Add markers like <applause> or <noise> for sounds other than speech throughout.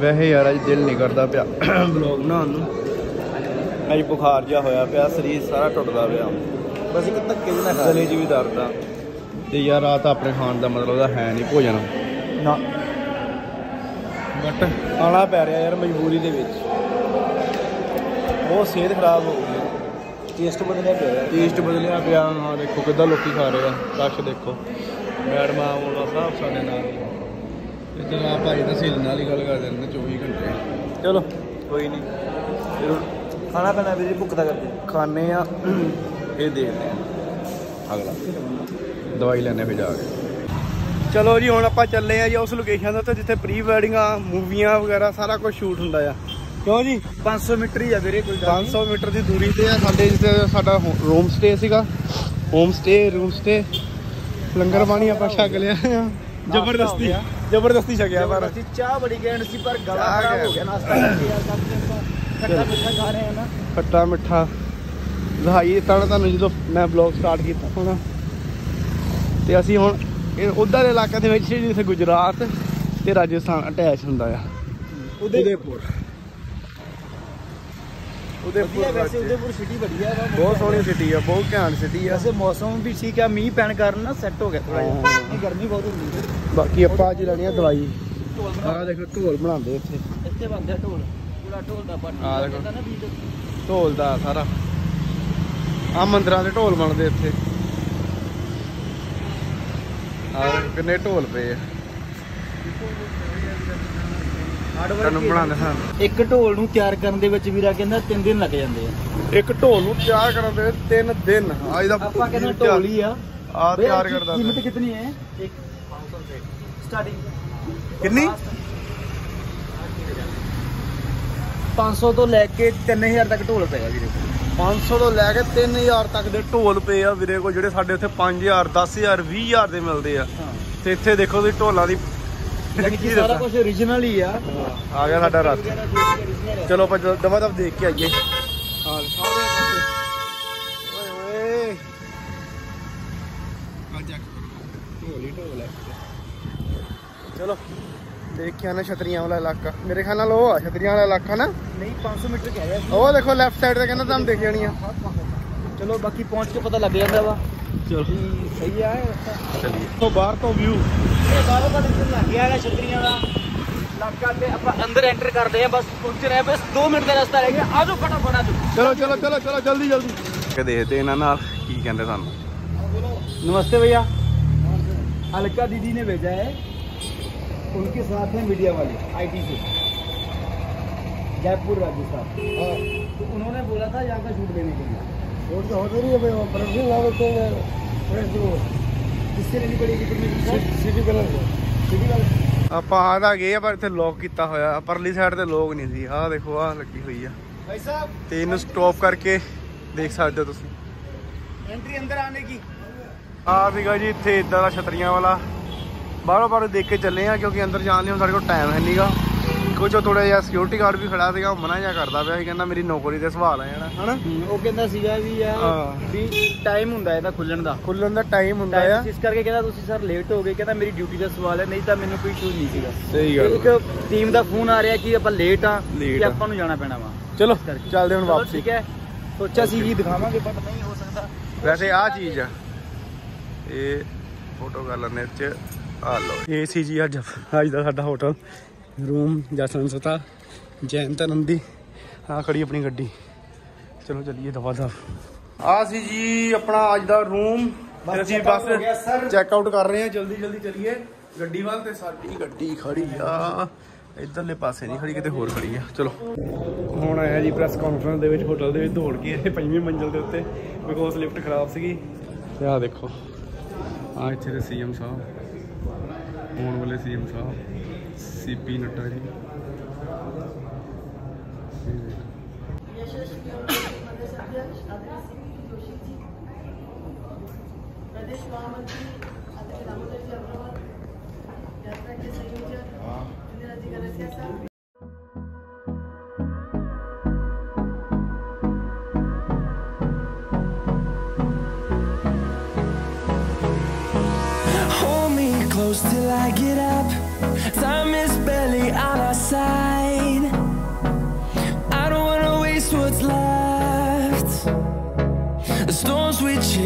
ਵੈਸੇ ਯਾਰ ਅੱਜ ਦਿਲ ਨਹੀਂ ਕਰਦਾ ਪਿਆ ਵਲੌਗ ਬਣਾਉਣ ਨੂੰ। ਅੱਜ ਬੁਖਾਰ ਜਿਹਾ ਹੋਇਆ ਪਿਆ ਸਰੀਰ ਸਾਰਾ ਟੁੱਟਦਾ ਪਿਆ। ਬਸ ਇੱਕ ਧੱਕੇ ਜਿਹੇ ਨਾ ਗਲੇ 'ਚ ਵੀ ਦਰਦ ਆ। ਤੇ ਯਾਰ ਰਾਤ ਆਪਣੇ ਖਾਣ ਦਾ ਮਤਲਬ ਉਹਦਾ ਹੈ ਨਹੀਂ ਭੋਜਨ। ਨਾ। ਬਟ ਆਣਾ ਪੈ ਰਿਹਾ ਯਾਰ ਮਜਬੂਰੀ ਦੇ ਵਿੱਚ। ਬਹੁਤ ਸਿਹਤ ਖਰਾਬ ਹੋ ਗਈ। ਟੇਸਟ ਬਦਲਿਆ ਪਿਆ। ਟੇਸਟ ਬਦਲਿਆ ਪਿਆ। ਹਾਂ ਦੇਖੋ ਕਿੱਦਾਂ ਲੋਕੀ ਖਾ ਰਹੇ ਆ। ਰਸ਼ ਦੇਖੋ। ਮੈਡਮ ਆਉਣਾ ਸਾਹਿਬ ਸਾਡੇ ਨਾਲ ਹੀ ਇੱਧਰ ਆ ਭਾਈ ਤਾਂ ਸਹੇਲੀ ਨਾਲ ਹੀ ਗੱਲ ਕਰਦੇ ਨੇ 24 ਘੰਟੇ। ਚਲੋ। ਕੋਈ ਨਹੀਂ। ਫਿਰ ਖਾਣਾ ਪੈਣਾ ਵੀਰੇ ਭੁੱਖ ਦਾ ਕਰਦੇ। ਖਾਣੇ ਆ ਇਹ ਦੇਖਦੇ ਆ। ਅਗਲਾ। ਦਵਾਈ ਲੈਣੇ ਫਿਰ ਜਾ ਕੇ। ਚਲੋ ਜੀ ਹੁਣ ਆਪਾਂ ਚੱਲੇ ਆ ਜੀ ਉਸ ਲੋਕੇਸ਼ਨ ਦੇ ਉੱਤੇ ਜਿੱਥੇ ਪ੍ਰੀ ਵੈਡਿੰਗਾਂ ਮੂਵੀਆਂ ਵਗੈਰਾ ਸਾਰਾ ਕੁਝ ਸ਼ੂਟ ਹੁੰਦਾ ਆ। ਕਿਉਂ ਜੀ? 500 ਮੀਟਰ ਹੀ ਆ ਵੀਰੇ ਕੋਈ 500 ਮੀਟਰ ਦੀ ਦੂਰੀ ਤੇ ਆ ਸਾਡੇ ਜਿੱਥੇ ਸਾਡਾ ਰੂਮ ਸਟੇ ਸੀਗਾ। ਹੋਮ ਸਟੇ ਰੂਮ ਸਟੇ ਲੰਗਰ ਪਾਣੀ ਆਪਾਂ ਛਕ ਲਿਆ। ਆ ਜ਼ਬਰਦਸਤੀ। ਜ਼ਬਰਦਸਤੀ ਛਕਿਆ ਪਰ ਅਸੀਂ ਚਾਹ ਬੜੀ ਘੈਂਟ ਸੀ ਪਰ ਗਲਾ ਖਰਾਬ। ਹੋ ਗਿਆ ਨਾਸਤਾ ਕਰਕੇ ਯਾਰ ਕਰਦੇ ਆਪਾਂ ਖੱਟਾ ਮਿੱਠਾ ਖਾ ਰਹੇ ਆ ਨਾ। ਖੱਟਾ ਮਿੱਠਾ। ਦਿਖਾਈ ਤਾਂ ਤੁਹਾਨੂੰ ਜਦੋਂ ਮੈਂ ਬਲੌਗ ਸਟਾਰਟ ਕੀਤਾ ਹੋਣਾ ਤੇ ਅਸੀਂ ਹੁਣ ਇਹ ਉਧਰ ਇਲਾਕੇ ਦੇ ਵਿੱਚ ਜਿੱਥੇ ਗੁਜਰਾਤ ਤੇ ਰਾਜਸਥਾਨ ਅਟੈਚ ਹੁੰਦਾ ਆ। ਉਦੈਪੁਰ। ਉਦੈਪੁਰ ਵੈਸੇ ਵਿੱਚ। ਉਦੇਪੁਰ ਸਿਟੀ ਵਧੀਆ ਵਾ। ਬਹੁਤ ਸੋਹਣੀ ਸਿਟੀ ਆ ਬਹੁਤ ਘੈਂਟ ਸਿਟੀ ਆ। ਵੈਸੇ ਮੌਸਮ ਵੀ ਠੀਕ ਆ ਮੀਂਹ ਪੈਣ ਕਾਰਨ ਨਾ ਸੈੱਟ ਹੋ ਗਿਆ ਥੋੜਾ ਜਿਹਾ। ਗਰਮੀ ਬਹੁਤ ਹੁੰਦੀ ਹੈ ਬਾਕੀ ਆਪਾਂ ਅੱਜ ਲੈਣੀ ਆ ਦਵਾਈ। ਆਹ ਦੇਖੋ ਢੋਲ ਬਣਾਉਂਦੇ ਇੱਥੇ। ਇੱਥੇ ਬੰਦੇ ਢੋਲ। ਪੂਰਾ ਢੋਲ ਦਾ ਬਣ ਆਹ ਦੇਖੋ। ਢੋਲ ਦਾ ਸਾਰਾ। ਆ ਮੰਦਰਾਂ ਦੇ ਢੋਲ ਬਣਦੇ ਇੱਥੇ। ਆ ਕਿੰਨੇ ਢੋਲ ਪਏ ਆ। ਤੁਹਾਨੂੰ ਬਣਾਉਂਦੇ ਹਾਂ। ਇੱਕ ਢੋਲ ਨੂੰ ਤਿਆਰ ਕਰਨ ਦੇ ਵਿੱਚ ਵੀਰਾ ਕਹਿੰਦਾ 3 ਦਿਨ ਲੱਗ ਜਾਂਦੇ ਆ। ਇੱਕ ਢੋਲ ਨੂੰ ਤਿਆਰ ਕਰਨ ਦੇ ਤਿੰਨ ਦਿਨ। ਅੱਜ ਦਾ ਆਪਾਂ ਕਹਿੰਦਾ ਢੋਲ ਹੀ ਆ ਆ ਤਿਆਰ ਕਰਦਾ ਕੀਮਤ ਕਿੰਨੀ ਹੈ? ਇੱਕ 500 ਰੁਪਏ ਸਟਾਰਟਿੰਗ। ਕਿੰਨੀ? 500 ਤੋਂ ਲੈ ਕੇ 3000 ਤੱਕ ਢੋਲ ਪਏਗਾ ਵੀਰੇ 500 ਤੋਂ ਲੈ ਕੇ 3000 ਤੱਕ ਦੇ ਢੋਲ ਪਏ ਆ ਵੀਰੇ ਕੋ ਜਿਹੜੇ ਸਾਡੇ ਉੱਥੇ 5000 10000 20000 ਦੇ ਮਿਲਦੇ ਆ। ਤੇ ਇੱਥੇ ਦੇਖੋ ਤੁਸੀਂ ਢੋਲਾਂ ਦੀ ਯਾਨੀ ਕਿ ਸਾਰਾ ਕੁਝ origignal ਹੀ ਆ। ਆ ਗਿਆ ਸਾਡਾ ਰਸ ਵਗੈਰਾ ਜੋ ਵੀ original ਹੈ। ਚਲੋ ਆਪਾਂ ਦਵਾ ਦਵ ਦੇਖ ਕੇ ਆਈਏ ਓਏ ਚਲੋ ਦੇਖ ਕੇ ਆਣਾ ਛਤਰੀਆਂ ਵਾਲਾ ਇਲਾਕਾ। ਮੇਰੇ ਖਿਆਲ ਨਾਲ ਉਹ ਆ ਛਤਰੀਆਂ ਵਾਲਾ ਇਲਾਕਾ ਨਾ? ਨਹੀਂ 500 ਮੀਟਰ ਕਹਿ ਰਿਹਾ ਸੀ। ਉਹ ਦੇਖੋ ਲੈਫਟ ਸਾਈਡ ਤੇ ਕਹਿੰਦਾ ਤੁਹਾਨੂੰ ਦਿਖ ਜਾਣੀ ਆ ਚਲੋ ਬਾਕੀ ਪਹੁੰਚ ਕੇ ਪਤਾ ਲੱਗ ਜਾਂਦਾ ਵਾ। ਚਲੋ ਵੀ ਸਹੀ ਆ ਚਲਿਏ ਤੋਂ ਬਾਹਰ ਤੋਂ ਵਿਊ ਇਹ ਬਾਹਰੋਂ ਦਾ ਇੱਥੇ ਲੱਗ ਗਿਆ ਹੈਗਾ ਛਤਰੀਆਂ ਦਾ ਇਲਾਕਾ ਤੇ ਆਪਾਂ ਅੰਦਰ ਐਂਟਰ ਕਰਦੇ ਆ ਬਸ ਪਹੁੰਚ ਰਹੇ ਆ ਬਸ 2 ਮਿੰਟ ਦਾ ਰਸਤਾ ਰਹਿ ਗਿਆ ਆਜੋ ਫਟਾਫਟ ਆਜੋ ਚਲੋ ਚਲੋ ਚਲੋ ਚਲੋ ਜਲਦੀ ਜਲਦੀ ਕਿ ਦੇਖਦੇ ਇਹਨਾਂ ਨਾਲ ਕੀ ਕਹਿੰਦੇ ਸਾਨੂੰ नमस्ते भैया अलका दीदी ने भेजा है उनके साथ है मीडिया वाले आईटी से जयपुर राजस्थान तो उन्होंने बोला था यहाँ का शूट लेने के लिए किससे लेनी पड़ेगी तुम्हें सिटी कलर सिटी कलर ਆਪਾਂ ਆ ਤਾਂ ਗਏ ਆ ਪਰ ਇੱਥੇ ਲੌਕ ਕੀਤਾ ਹੋਇਆ ਪਰਲੀ ਸਾਈਡ ਤੇ ਲੋਕ ਨਹੀਂ ਸੀ ਆਹ ਦੇਖੋ ਆਹ ਲੱਗੀ ਹੋਈ ਆ भाई साहब ਤੇ ਇਹਨੂੰ ਸਟਾਪ ਕਰਕੇ ਦੇਖ ਸਕਦੇ ਹੋ ਤੁਸੀਂ एंट्री अंदर आने की ਆ ਸੀਗਾ ਜੀ ਇੱਥੇ ਇਦਾਂ ਦਾ ਛਤਰੀਆਂ ਵਾਲਾ ਬਾਹਰੋਂ ਬਾਹਰੋਂ ਦੇਖ ਕੇ ਚੱਲੇ ਆ ਕਿਉਂਕਿ ਅੰਦਰ ਜਾਣ ਲਈ ਹੁਣ ਸਾਡੇ ਕੋਲ ਟਾਈਮ ਹੈ ਨਹੀਂਗਾ ਕੁਝ ਥੋੜਾ ਜਿਹਾ ਸਿਕਿਉਰਿਟੀ ਗਾਰਡ ਵੀ ਖੜਾ ਸੀਗਾ ਉਹ ਮਨਾ ਜਿਹਾ ਕਰਦਾ ਪਿਆ ਸੀ ਕਹਿੰਦਾ ਮੇਰੀ ਨੌਕਰੀ ਤੇ ਸਵਾਲ ਆ ਜਾਣਾ। ਹਨਾ? ਉਹ ਕਹਿੰਦਾ ਸੀਗਾ ਵੀ ਯਾਰ ਹਾਂ। ਵੀ ਟਾਈਮ ਹੁੰਦਾ ਇਹਦਾ ਖੁੱਲਣ ਦਾ। ਖੁੱਲਣ ਦਾ ਟਾਈਮ ਹੁੰਦਾ ਆ। Time ਇਸ ਕਰਕੇ ਕਹਿੰਦਾ ਤੁਸੀਂ ਸਰ ਲੇਟ ਹੋ ਗਏ ਕਹਿੰਦਾ ਮੇਰੀ ਡਿਊਟੀ ਦਾ ਸਵਾਲ ਹੈ ਨਹੀਂ ਤਾਂ ਮੈਨੂੰ ਕੋਈ ਇਸ਼ੂ ਨਹੀਂ ਸੀਗਾ। ਸਹੀ ਤੇ ਇੱਕ ਟੀਮ ਦਾ ਫੋਨ ਆ ਰਿਹਾ ਕਿ ਆਪਾਂ ਲੇਟ ਆ Late ਕਿ ਆ। ਆਪਾਂ ਨੂੰ ਜਾਣਾ ਪੈਣਾ ਵਾ। ਚਲੋ ਕਰਕੇ। ਚੱਲਦੇ ਹੁਣ ਚਲੋ ਵਾਪਸੀ। ਠੀਕ ਹੈ। ਸੋਚਿਆ ਸੀ ਜੀ ਦਿਖਾਵਾਂਗੇ ਬਟ ਨਹੀਂ ਹੋ ਸਕਦਾ। ਵੈਸੇ ਆ ਚੀਜ਼ ਆ। ਇਹ ਫੋਟੋ ਕਰ ਲੈਣੇ ਚ ਆ ਲਓ। ਇਹ ਸੀ ਜੀ ਅੱਜ ਅੱਜ ਦਾ ਸਾਡਾ ਹੋਟਲ ਰੂਮ ਜਸਨ ਸਤਾ ਜੈਨ ਤਨੰਦੀ ਆ ਖੜੀ ਆਪਣੀ ਗੱਡੀ। ਚਲੋ ਚੱਲੀਏ ਦਵਾ ਦਾ ਆ ਸੀ ਜੀ ਆਪਣਾ ਅੱਜ ਦਾ ਰੂਮ। ਅਸੀਂ ਬਸ। ਚੈੱਕ ਆਊਟ ਕਰ ਰਹੇ ਹਾਂ। ਜਲਦੀ ਜਲਦੀ ਚੱਲੀਏ। ਗੱਡੀ ਵੱਲ ਤੇ ਸਾਡੀ ਗੱਡੀ ਖੜੀ ਆ। ਇਧਰਲੇ ਪਾਸੇ ਨਹੀਂ ਖੜੀ ਕਿਤੇ ਹੋਰ ਖੜੀ ਆ। ਚਲੋ। ਹੁਣ ਆਇਆ ਜੀ ਪ੍ਰੈਸ ਕਾਨਫਰੰਸ ਦੇ ਵਿੱਚ ਹੋਟਲ ਦੇ ਵਿੱਚ ਦੌੜ ਕੇ ਇਹ ਪੰਜਵੀਂ ਮੰਜ਼ਲ ਦੇ ਉੱਤੇ। ਬਿਕੋਜ਼ ਲਿਫਟ ਖਰਾਬ ਸੀਗੀ। ਤੇ ਆ ਦੇਖੋ। ਆ ਇੱਥੇ ਦੇ ਸੀਐਮ ਸਾਹਿਬ। ਆਉਣ ਵਾਲੇ ਸੀਐਮ ਸਾਹਿਬ। CP Natari. Hold me close till I get up. Time is.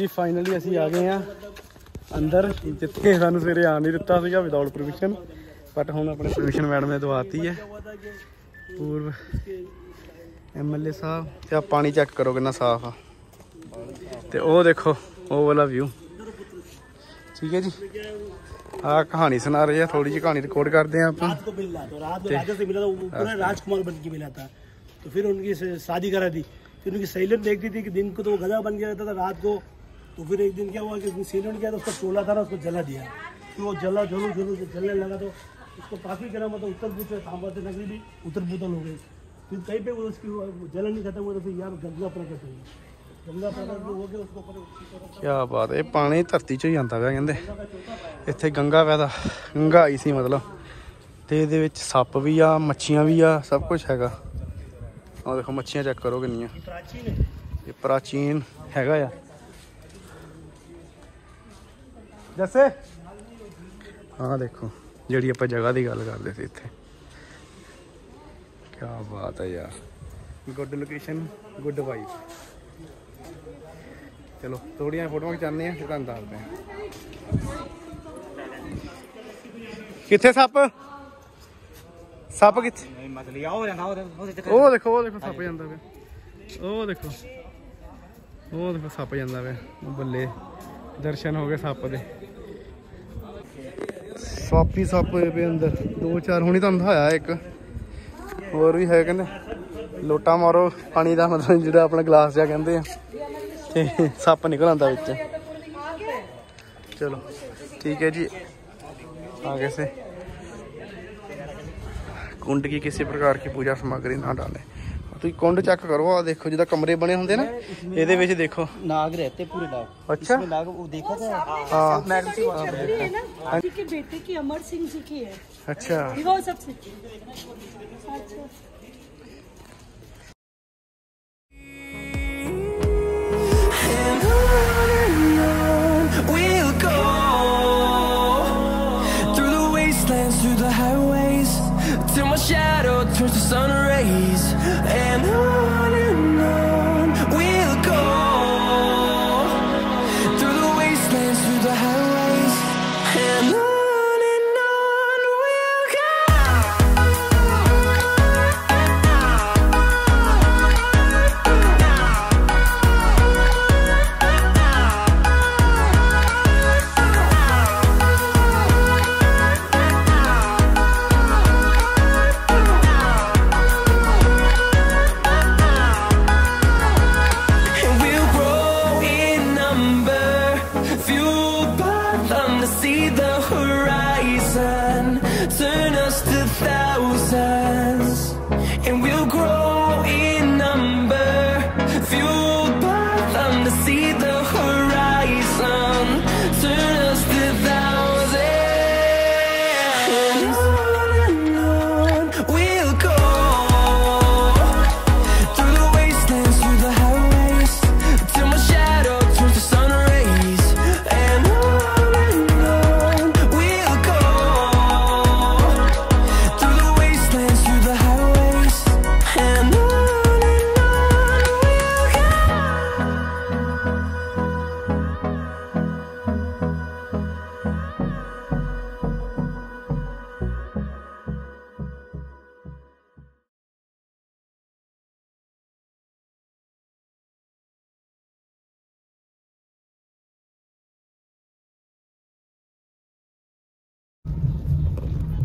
ਜੀ ਫਾਈਨਲੀ ਅਸੀਂ ਆ ਗਏ ਆ ਅੰਦਰ ਜਿੱਥੇ ਸਾਨੂੰ ਸਵੇਰੇ ਆਣ ਨਹੀਂ ਦਿੱਤਾ ਸੀਗਾ ਵਿਦਆਊਟ ਪਰਮਿਸ਼ਨ ਬਟ ਹੁਣ ਆਪਣੇ ਪਰਮਿਸ਼ਨ ਮੈਡਮ ਨੇ ਦਵਾਤੀ ਹੈ ਪੂਰਵ ਐਮਐਲਏ ਸਾਹਿਬ ਤੇ ਆ ਪਾਣੀ ਚੈੱਕ ਕਰੋ ਕਿੰਨਾ ਸਾਫ਼ ਆ ਤੇ ਉਹ ਦੇਖੋ ਉਹ ਵਾਲਾ ਵਿਊ ਠੀਕ ਹੈ ਜੀ ਆ ਕਹਾਣੀ ਸੁਣਾ ਰਹੇ ਆ ਥੋੜੀ ਜਿਹੀ ਕਹਾਣੀ ਰਿਕਾਰਡ ਕਰਦੇ ਆ ਆਪਾਂ रात को मिल रहा था रात में राजा से मिला था वो पूरा राजकुमार बन के मिला था तो फिर उनकी श- शादी करा दी फिर उनकी सहेलियन देखती थी कि दिन को तो वो गधा बन गया रहता था रात को तो फिर एक दिन क्या हुआ कि उस दिन सहेलियन गया तो उसका टोला था ना उसको जला दिया फिर वो जला जलू जलू जलने लगा तो उसको काफी गर्म मतलब उत्तर पूछ तांबाते नगरी भी उत्तर भूतल हो गई फिर कहीं पे वो उसकी वो जलन नहीं खत्म हुआ तो फिर यहाँ गंगा प्रकट हुई गंगा प्रकट जो हो गया उसको ऊपर ਕੀ ਬਾਤ ਹੈ ਇਹ ਪਾਣੀ ਧਰਤੀ ਚੋਂ ਹੀ ਆਉਂਦਾ ਪਿਆ ਕਹਿੰਦੇ ਇੱਥੇ ਗੰਗਾ ਵਹਿਦਾ ਗੰਗਾ ਆਈ ਸੀ ਮਤਲਬ ਤੇ ਇਹਦੇ ਵਿੱਚ ਸੱਪ ਵੀ ਆ ਮੱਛੀਆਂ ਵੀ ਆ ਸਭ ਕੁਝ ਹੈਗਾ ਆਹ ਦੇਖੋ ਮੱਛੀਆਂ ਚੈੱਕ ਕਰੋ ਕਿੰਨੀਆਂ प्राचीन है ਇਹ ਪ੍ਰਾਚੀਨ ਹੈਗਾ ਆ ਜੱਸੇ? ਆਹ ਦੇਖੋ ਜਿਹੜੀ ਆਪਾਂ ਜਗ੍ਹਾ ਦੀ ਗੱਲ ਕਰਦੇ ਸੀ ਇੱਥੇ। ਕੀ ਬਾਤ ਹੈ ਯਾਰ। ਗੁੱਡ ਲੋਕੇਸ਼ਨ ਗੁੱਡ ਵਾਈਬ ਚਲੋ ਥੋੜੀਆਂ ਫੋਟੋਆਂ ਖਿਚਾਉਂਦੇ ਆ ਫਿਰ ਤੁਹਾਨੂੰ ਦੱਸਦੇ ਆ ਕਿੱਥੇ ਸੱਪ? ਸੱਪ ਕਿੱਥੇ? ਮਤਲਬ ਉਹ ਦੇਖੋ ਉਹ ਦੇਖੋ ਸੱਪ ਜਾਂਦਾ ਪਿਆ। ਉਹ ਦੇਖੋ ਉਹ ਦੇਖੋ ਸੱਪ ਜਾਂਦਾ ਪਿਆ। ਬੱਲੇ ਦਰਸ਼ਨ ਹੋ ਗਏ ਸੱਪ ਦੇ। ਸੱਪ ਹੀ ਸੱਪ ਹੋਏ ਪਏ ਅੰਦਰ ਦੋ ਚਾਰ ਹੁਣੀ ਤੁਹਾਨੂੰ ਦਿਖਾਇਆ ਇੱਕ ਹੋਰ ਵੀ ਹੈ ਕਹਿੰਦੇ ਲੋਟਾ ਮਾਰੋ ਪਾਣੀ ਦਾ ਮਤਲਬ ਜਿਹੜਾ ਆਪਣਾ ਗਲਾਸ ਜਿਹਾ ਕਹਿੰਦੇ ਆ ਤੇ ਸੱਪ ਨਿਕਲ ਆਂਦਾ ਵਿੱਚ ਚਲੋ ठीक है जी आगे से ਕੁੰਡ ਕੀ ਕਿਸੇ ਪ੍ਰਕਾਰ ਕੀ ਪੂਜਾ ਸਮਗਰੀ ਨਾ ਡਾਲੇ ਤੁਸੀਂ ਕੁੰਡ ਚੈੱਕ ਕਰੋ ਆ ਦੇਖੋ ਜਿੱਦਾਂ ਕਮਰੇ ਬਣੇ ਹੁੰਦੇ ਨਾ ਇਹਦੇ ਵਿੱਚ ਦੇਖੋ नाग रहते पूरे नाग अच्छा इसमें नाग वो देखा था हाँ मैडम से बात ये है ना जी के बेटे की अमर सिंह जी की है अच्छा विवाह सबसे अच्छा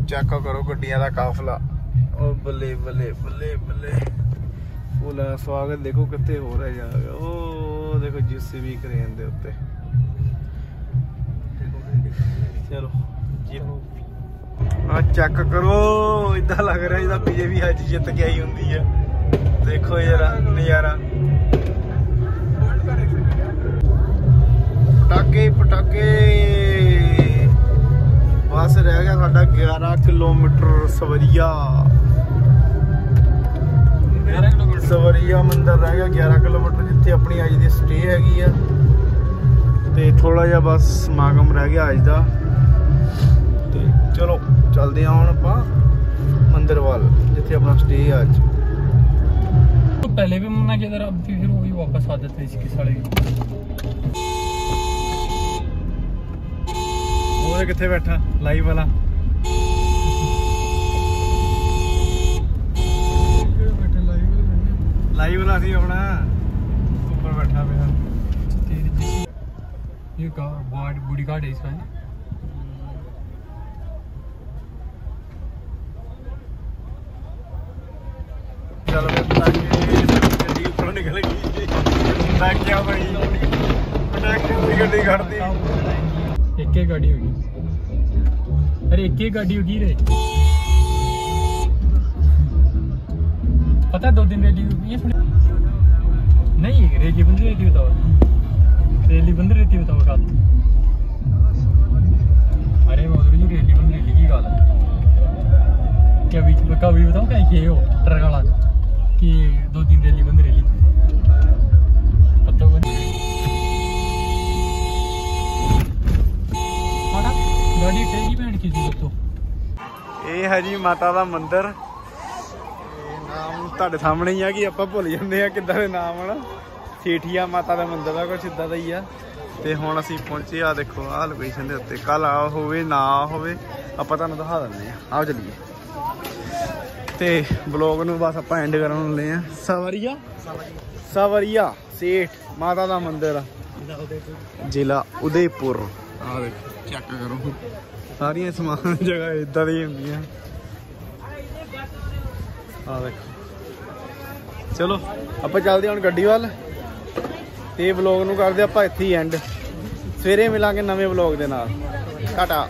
ਚੈੱਕ ਕਰੋ ਗੱਡੀਆਂ ਦਾ ਕਾਫਲਾ। ਉਹ ਬੱਲੇ ਬੱਲੇ ਬੱਲੇ ਬੱਲੇ। ਉਹ ਸਵਾਗਤ ਦੇਖੋ ਕਿੱਥੇ ਹੋ ਰਿਹਾ ਜਾ ਉਹ ਦੇਖੋ ਜੀਸੀਬੀ ਕਰੇਨ ਦੇ ਉੱਤੇ। ਚਲੋ, ਜੀ। ਆ ਚੈੱਕ ਕਰੋ। ਇਦਾਂ ਲੱਗ ਰਿਹਾ ਜਿੱਦਾਂ ਬੀਜੇਪੀ ਅੱਜ ਜਿੱਤ ਕੇ ਆਈ ਹੁੰਦੀ ਆ। ਦੇਖੋ ਯਾਰ ਨਜ਼ਾਰਾ। ਪਟਾਕੇ ਪਟਾਕੇ। ਬਸ ਰਹਿ ਗਿਆ ਸਾਡਾ 11 ਕਿਲੋਮੀਟਰ ਸਵਰੀਆ ਸਵਰੀਆ ਮੰਦਿਰ ਰਹਿ ਗਿਆ 11 ਕਿਲੋਮੀਟਰ ਜਿੱਥੇ ਆਪਣੀ ਅੱਜ ਦੀ ਸਟੇ ਹੈਗੀ ਆ ਤੇ ਥੋੜਾ ਜਿਹਾ ਬਸ ਸਮਾਗਮ ਰਹਿ ਗਿਆ ਅੱਜ ਦਾ ਤੇ ਚਲੋ ਚੱਲਦੇ ਹਾਂ ਹੁਣ ਆਪਾਂ ਮੰਦਿਰ ਵੱਲ ਜਿੱਥੇ ਆਪਣਾ ਸਟੇ ਆ ਅੱਜ तो पहले भी मना किया था अब भी फिर वही वापस आ जाते हैं इसकी साढ़े ਉਹ ਕਿੱਥੇ ਬੈਠਾ? ਲਾਈਵ ਵਾਲਾ। ਲਾਈਵ ਵਾਲਾ ਸੀ ਆਪਣਾ। ਉੱਪਰ ਬੈਠਾ ਪਿਆ। ਤੇਰੀ ਜੀ ਇਹ ਕਾ ਬਾਡ ਬੁੜੀ ਕਾਟ ਇਸ ਵਾਂ ਚਲੋ ਗੱਡੀ ਉੱਪਰੋਂ ਨਿਕਲ ਗੱਡੀ ਖੜਦੀ ਇੱਕੇ ਗੱਡੀ ਹੋਈ अरे एक एक गाड़ी होगी रे? पता दो दिन ये नहीं रेली बंद रहती बताओ। रेली बंद रहती बताओ काल। अरे जो रेली बंद रेली की गाल है? में कभी बताओ क्या ये हो, ट्रक वाला? कि दो दिन रेली बंद रेली ਇਹ ਹੈ ਜੀ ਮਾਤਾ ਦਾ ਮੰਦਿਰ। ਨਾਮ ਤੁਹਾਡੇ ਸਾਹਮਣੇ ਹੀ ਆ ਕਿ ਆਪਾਂ ਭੁੱਲ ਜਾਂਦੇ ਆ ਕਿੱਦਾਂ ਦੇ ਨਾਮ ਹਨ। ਸੇਠੀਆ ਮਾਤਾ ਦਾ ਮੰਦਿਰ ਦਾ ਕੁਛ ਇਦਾਂ ਦਾ ਹੀ ਆ। ਤੇ ਹੁਣ ਅਸੀਂ ਪਹੁੰਚੇ ਆ ਦੇਖੋ, ਆਹ ਲੋਕੇਸ਼ਨ ਦੇ ਉੱਤੇ। ਕੱਲ ਆ ਹੋਵੇ, ਨਾ ਹੋਵੇ, ਆਪਾਂ ਤੁਹਾਨੂੰ ਦਿਖਾ ਦਿੰਦੇ ਆ। ਆਓ ਚਲੀਏ। ਤੇ ਬਲੌਗ ਨੂੰ ਬਸ ਆਪਾਂ ਐਂਡ ਕਰਨ ਵਾਲੇ ਆ। ਸਵਰੀਆ? ਸਵਰੀਆ, ਸੇਠ, ਮਾਤਾ ਦਾ ਮੰਦਿਰ। ਜ਼ਿਲ੍ਹਾ ਉਦੈਪੁਰ। ਆ ਦੇਖੋ ਚੈੱਕ ਕਰੋ। ਸਾਰੀਆਂ ਸਮਾਨ <laughs> ਜਗ੍ਹਾ ਇਦਾਂ ਦੀ ਹੁੰਦੀਆਂ। ਆ ਦੇਖੋ। ਚਲੋ, ਆਪਾਂ ਚੱਲਦੇ ਹਾਂ ਹੁਣ ਗੱਡੀ ਵੱਲ। ਤੇ ਵਲੌਗ ਨੂੰ ਕਰਦੇ ਆਪਾਂ ਇੱਥੇ ਹੀ ਐਂਡ ਸਵੇਰੇ ਮਿਲਾਂਗੇ ਨਵੇਂ ਵਲੌਗ ਦੇ ਨਾਲ। ਟਾਟਾ।